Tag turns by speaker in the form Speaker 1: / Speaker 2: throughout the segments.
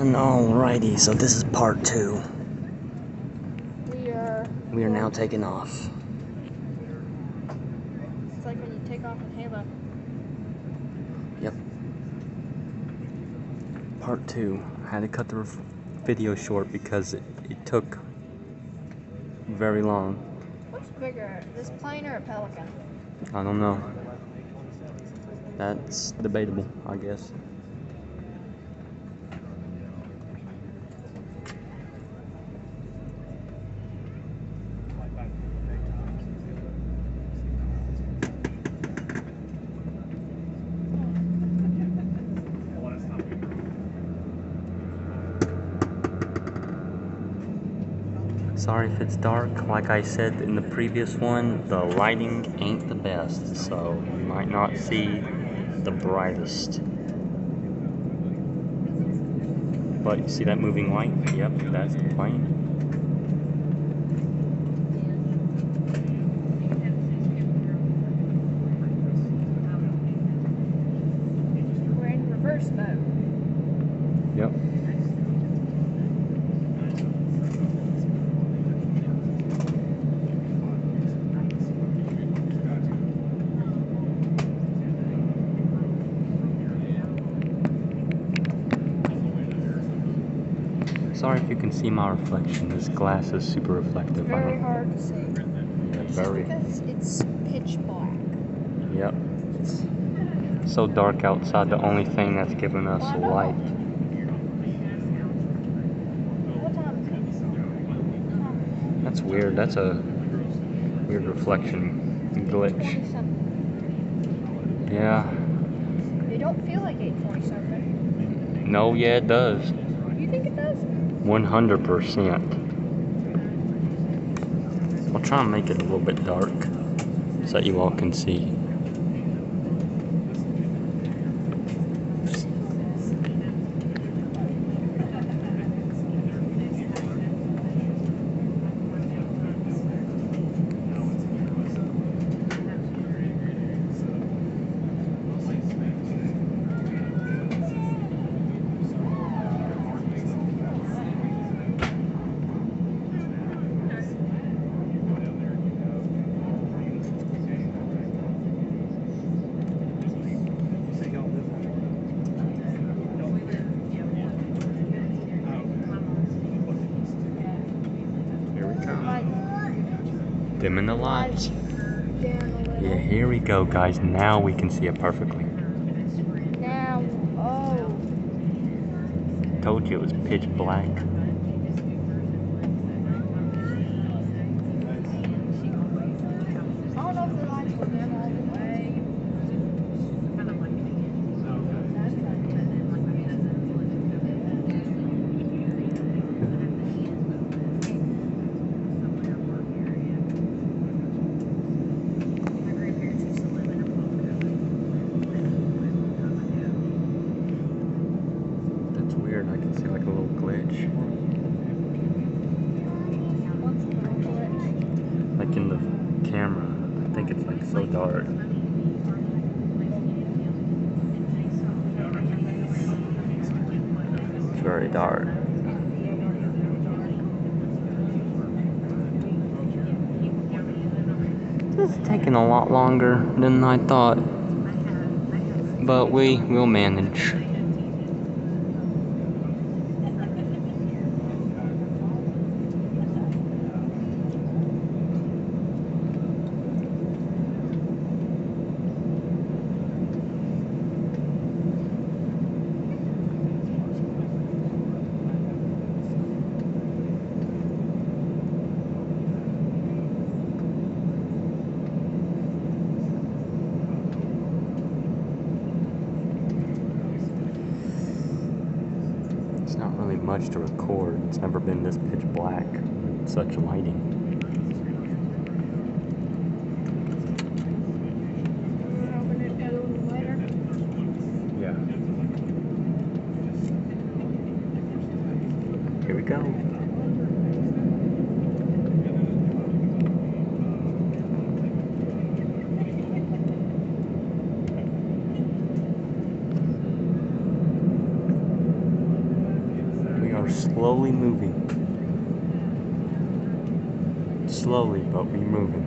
Speaker 1: Alrighty, so this is part two.
Speaker 2: We are.
Speaker 1: We are now taking off.
Speaker 2: It's like when you take off in Halo.
Speaker 1: Yep. Part two. I had to cut the ref- video short because it, it took very long.
Speaker 2: What's bigger, this plane or a Pelican?
Speaker 1: I don't know. That's debatable, I guess. Sorry if it's dark. Like I said in the previous one, the lighting ain't the best, so you might not see the brightest. But you see that moving light? Yep, that's the plane.
Speaker 2: We're in reverse mode.
Speaker 1: Yep. Sorry if you can see my reflection. This glass is super reflective.
Speaker 2: Very hard to see.
Speaker 1: Yeah,
Speaker 2: Just
Speaker 1: very.
Speaker 2: because it's pitch black.
Speaker 1: Yep. It's so dark outside. The only thing that's giving us light.
Speaker 2: What time is it?
Speaker 1: That's weird. That's a weird reflection glitch. Yeah.
Speaker 2: They don't feel like 8:47.
Speaker 1: No, yeah, it does.
Speaker 2: You think it does?
Speaker 1: 100%. I'll try and make it a little bit dark so that you all can see. Go, guys. Now we can see it perfectly.
Speaker 2: Now, oh.
Speaker 1: Told you it was pitch black.
Speaker 2: I don't know if the lights will dim all the way.
Speaker 1: That's weird. I can see like a little glitch.
Speaker 2: What's the glitch?
Speaker 1: Like in the camera. I think it's like so dark. It's very dark. This is taking a lot longer than I thought. But we will manage. It's not really much to record. It's never been this pitch black with such lighting.
Speaker 2: We'll open it a little later.
Speaker 1: Yeah. Here we go. we're slowly moving. Slowly, but we moving.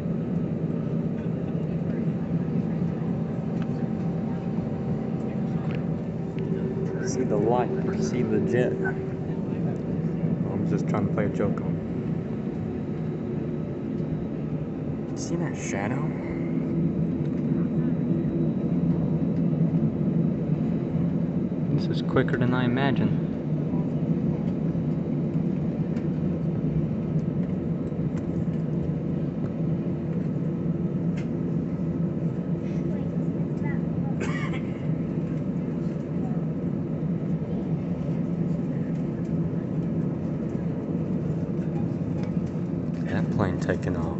Speaker 1: See the light, see the jet. I'm just trying to play a joke on. See that shadow? This is quicker than I imagined. That plane taking off.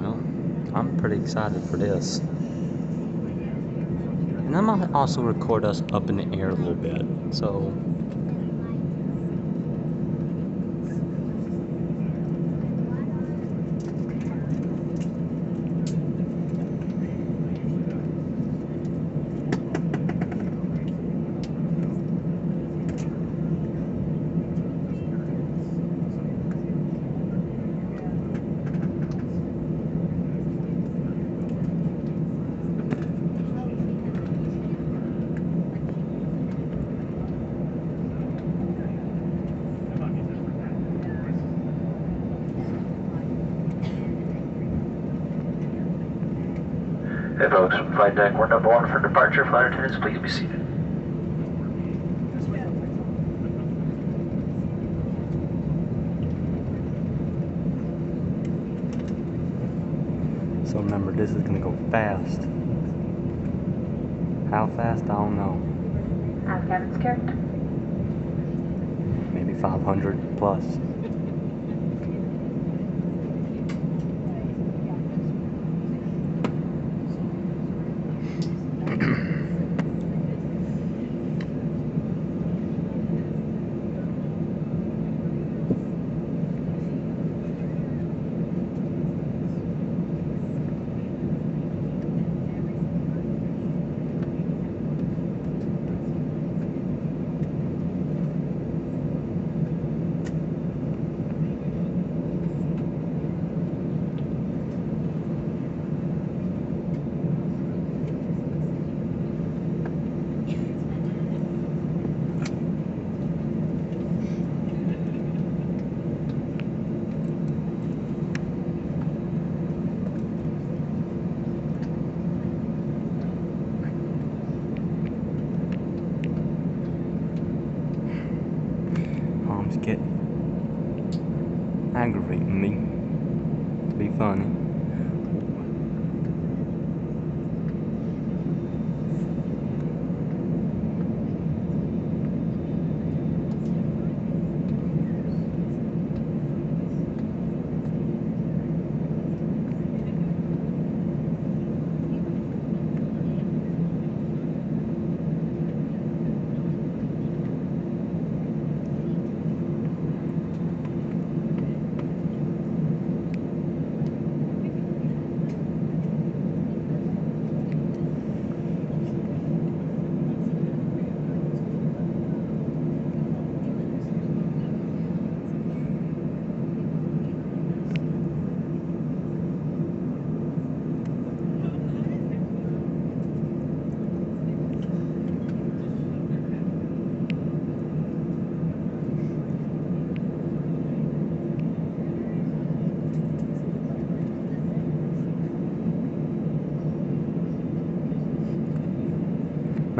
Speaker 1: Well, I'm pretty excited for this. And I might also record us up in the air a little bit. So
Speaker 3: folks, flight deck, we're number one for departure. Flight attendants, please be seated.
Speaker 1: so remember this is gonna go fast. How fast? I don't know.
Speaker 2: Have cabin's character.
Speaker 1: Maybe 500 plus.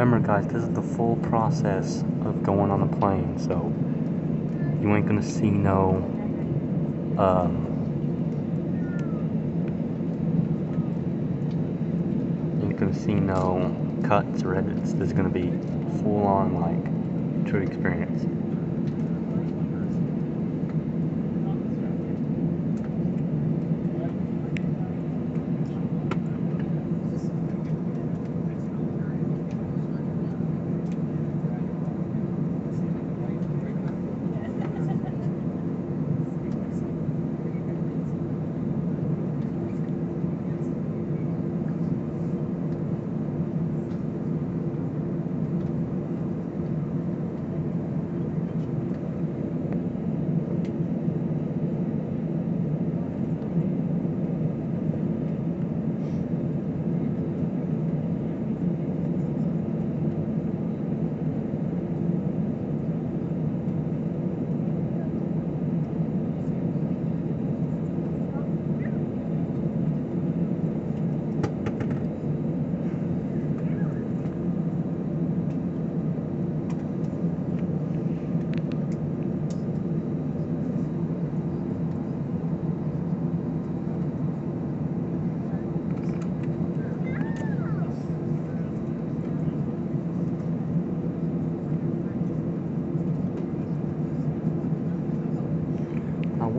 Speaker 1: Remember, guys, this is the full process of going on a plane, so you ain't gonna see no, um, you ain't gonna see no cuts or edits. This is gonna be full on, like, true experience.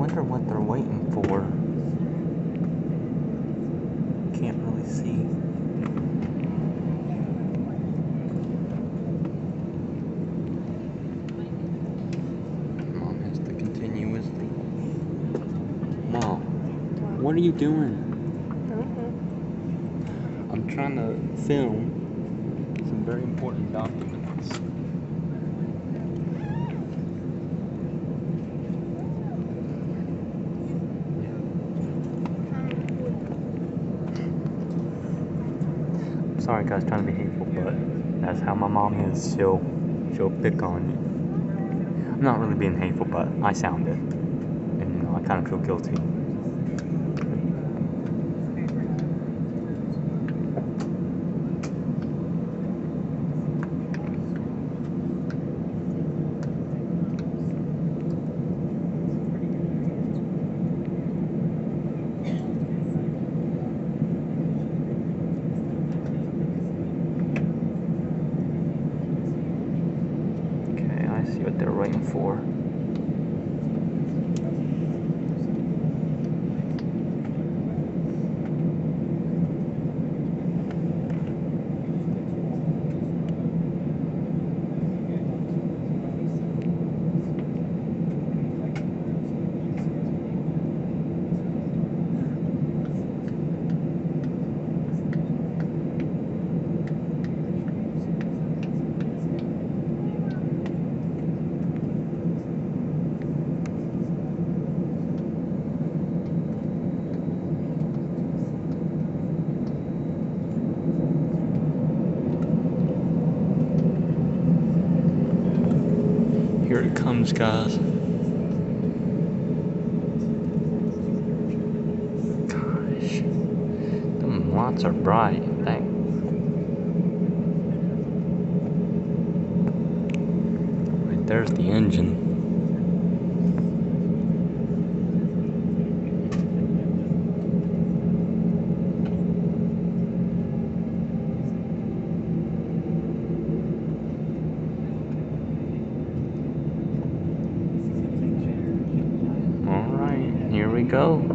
Speaker 1: wonder what they're waiting for. Can't really see. Mom has to continuously. Mom, what are you doing? Mm -hmm. I'm trying to film. She'll she'll pick on you. I'm not really being hateful, but I sound it. And you know, I kinda feel guilty. Okay, I see what they're waiting for. Comes, guys. Gosh, them lights are bright. Dang. Right there's the engine. All right, here we go.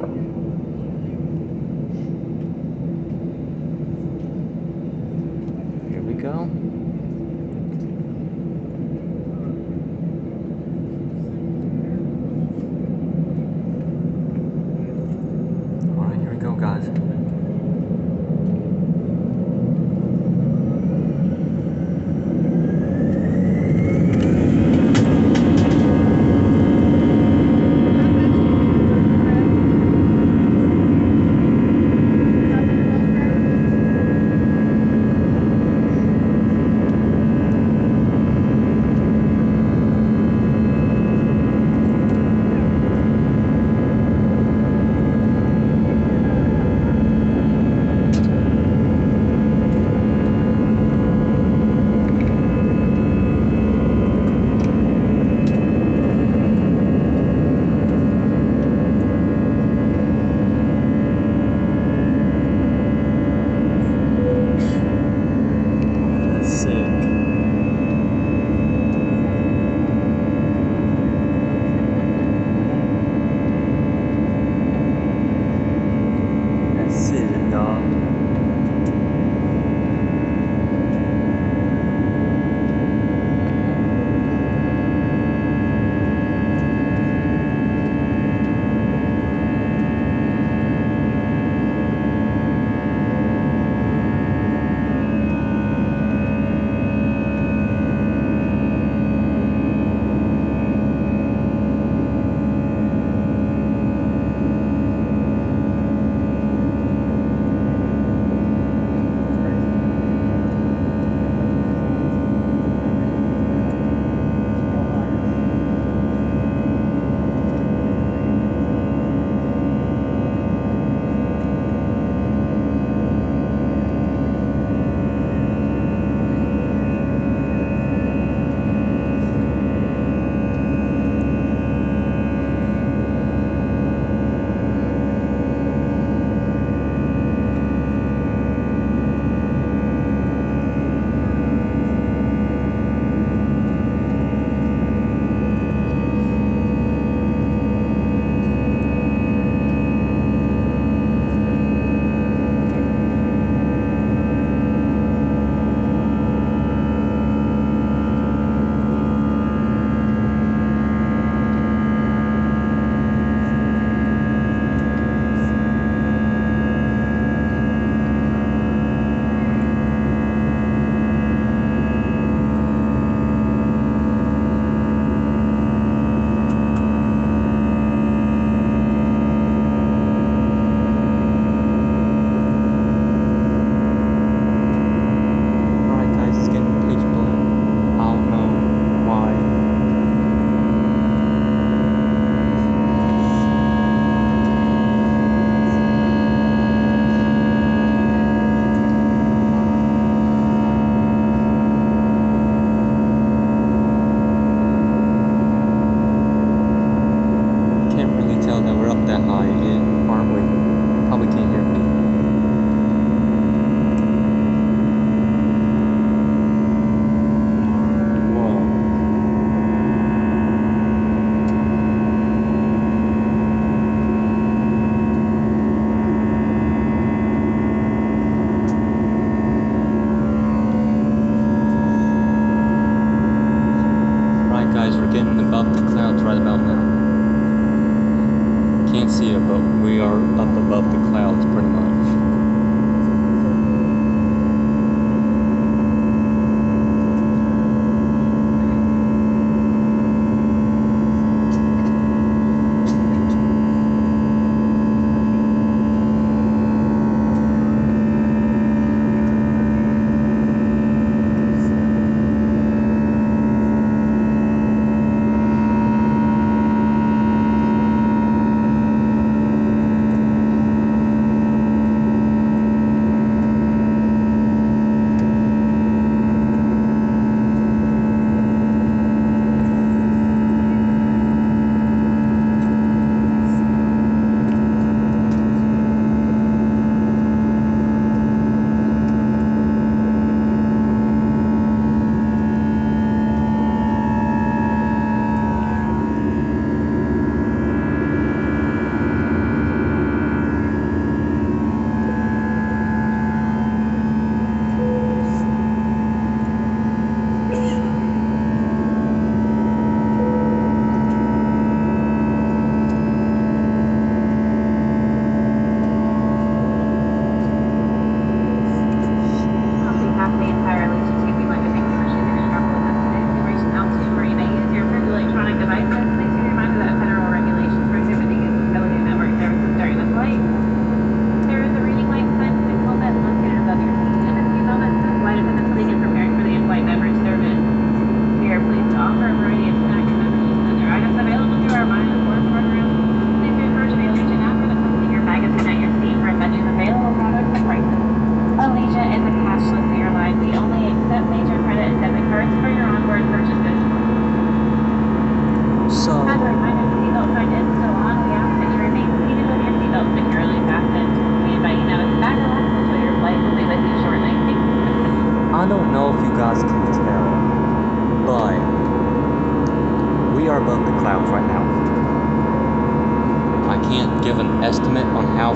Speaker 1: Give an estimate on how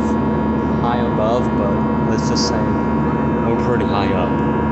Speaker 1: high above, but let's just say we're pretty high up.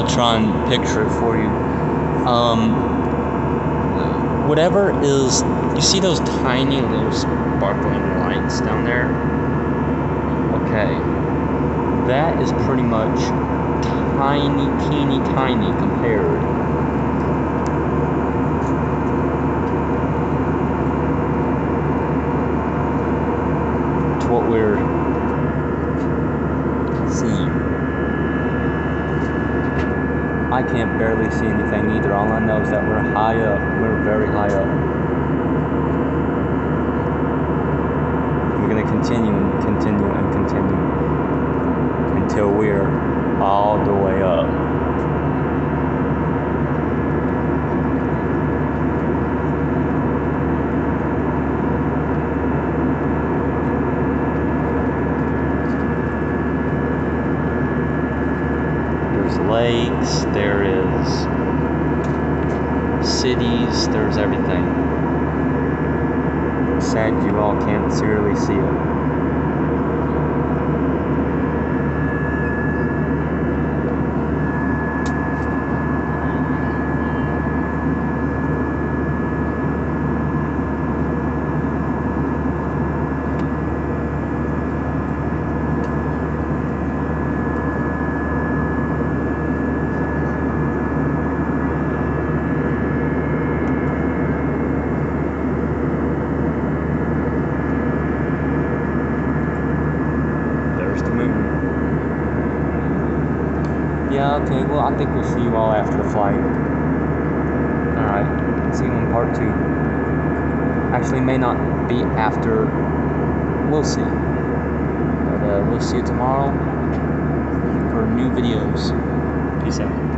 Speaker 1: I'll try and picture it for you. Um, whatever is, you see those tiny little sparkling lights down there? Okay, that is pretty much tiny, teeny, tiny compared. To what we're seeing. I can't barely see anything either. All I know is that we're high up. We're very high up. We're gonna continue and continue and continue until we're all the way up. There's there is cities, there's everything. Sad you all can't really see it. Well, I think we'll see you all after the flight. Alright, see you in part two. Actually, may not be after. We'll see. But uh, we'll see you tomorrow for new videos. Peace out.